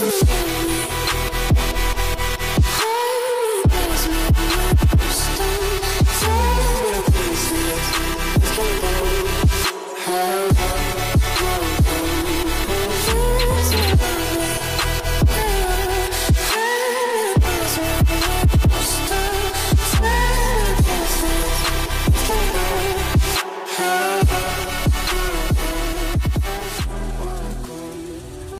fear.